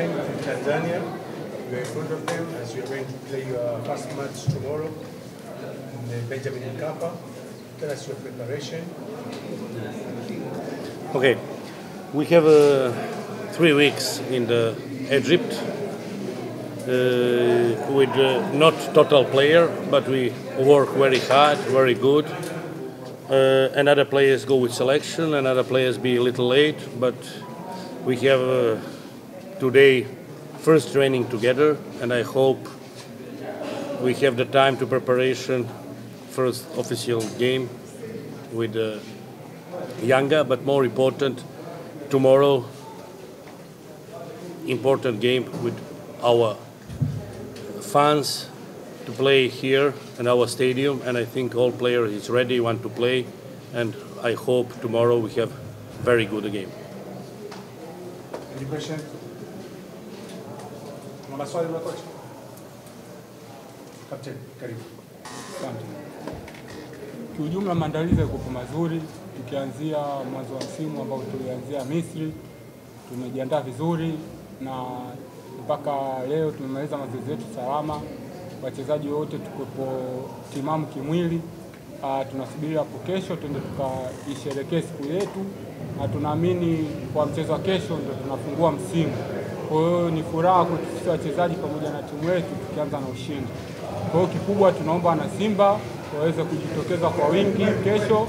In Tanzania, we are in front of them as you are going to play your first match tomorrow in the Benjamin Mkapa. Tell us your preparation. Okay, we have uh, three weeks in the Egypt uh, with uh, not total player, but we work very hard, very good. Uh, and other players go with selection, and other players be a little late. But we have uh, today first training together, and I hope we have the time to preparation first official game with. Uh, younger, but more important, tomorrow, important game with our fans to play here in our stadium. And I think all players is ready, want to play, and I hope tomorrow we have very good game. Any question? Kuna maswali makocha? kocha? Captain, karibu. Asante. Kiujumla maandalizi yalikuwa mazuri, tukianzia mwanzo wa msimu ambao tulianzia Misri, tumejiandaa vizuri na mpaka leo tumemaliza mazoezi yetu salama. Wachezaji wote tukupo timamu kimwili. Uh, tunasubiri hapo kesho tuende tukaisherekee siku yetu, na tunaamini kwa mchezo wa kesho ndio tunafungua msimu. Kwa hiyo ni furaha kwetu sisi wachezaji pamoja na timu yetu tukianza na ushindi. Kwa hiyo kikubwa tunaomba na Simba waweze kujitokeza kwa wingi kesho,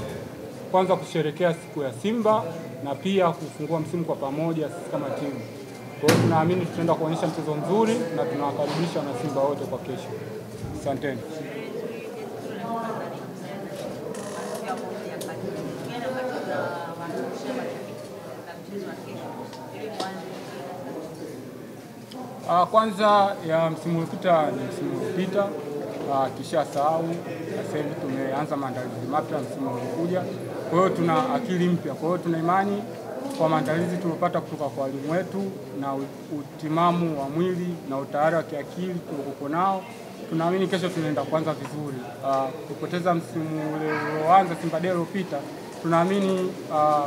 kwanza kusherekea siku ya Simba na pia kufungua msimu kwa pamoja sisi kama timu. Kwa hiyo tunaamini tutaenda kuonyesha mchezo mzuri na tunawakaribisha na Simba wote kwa kesho. Asanteni. Ah, kwanza ya msimu uliopita ni msimu uliopita, uh, kisha sahau. Sasa hivi tumeanza maandalizi mapya msimu uliokuja, kwa hiyo tuna akili mpya. Kwa hiyo tuna imani kwa maandalizi tuliopata kutoka kwa walimu wetu na utimamu wa mwili na utayari wa kiakili tuliokuwa nao, tunaamini kesho tunaenda kuanza vizuri. Uh, kupoteza msimu ule ulioanza Simba Day uliopita, tunaamini ah,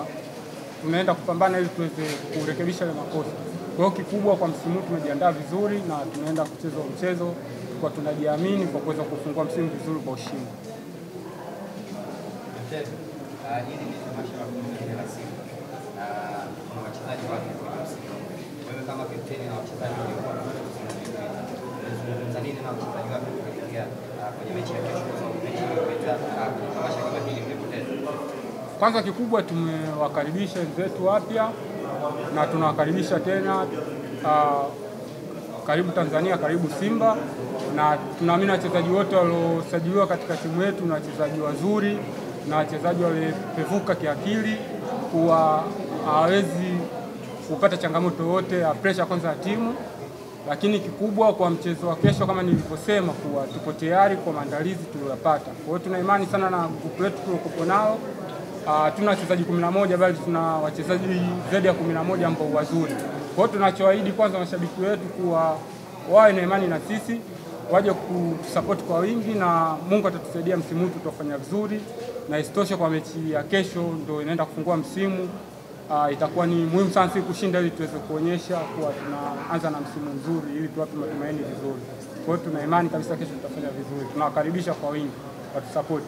tunaenda kupambana ili tuweze kurekebisha ile makosa. Kwa hiyo kikubwa kwa msimu tumejiandaa vizuri na tunaenda kucheza mchezo kwa tunajiamini kwa kuweza kufungua msimu vizuri kwa ushindi. Uh, Kwanza kikubwa tumewakaribisha wenzetu wapya na tunawakaribisha tena uh, karibu Tanzania, karibu Simba, na tunaamini wachezaji wote waliosajiliwa katika timu yetu na wachezaji wazuri na wachezaji waliopevuka kiakili, kuwa hawawezi kupata changamoto yoyote ya presha kwanza ya timu, lakini kikubwa kwa mchezo wa kesho, kama nilivyosema, kuwa tuko tayari kwa maandalizi tuliyopata. Kwa hiyo tuna imani sana na grupu letu tuliokuwa nao. Uh, tuna wachezaji 11 bali tuna wachezaji zaidi ya 11 ambao wazuri. Kwa hiyo tunachoahidi kwanza mashabiki wetu kuwa wawe na imani na sisi, waje kusapoti kwa wingi na Mungu atatusaidia msimu huu tutafanya vizuri, na isitoshe kwa mechi ya kesho ndio inaenda kufungua msimu. Uh, itakuwa ni muhimu sana sisi kushinda ili tuweze kuonyesha kuwa tunaanza na msimu mzuri ili tuwape matumaini vizuri. Kwa hiyo tuna imani kabisa kesho tutafanya vizuri. Tunawakaribisha kwa wingi, watusupport.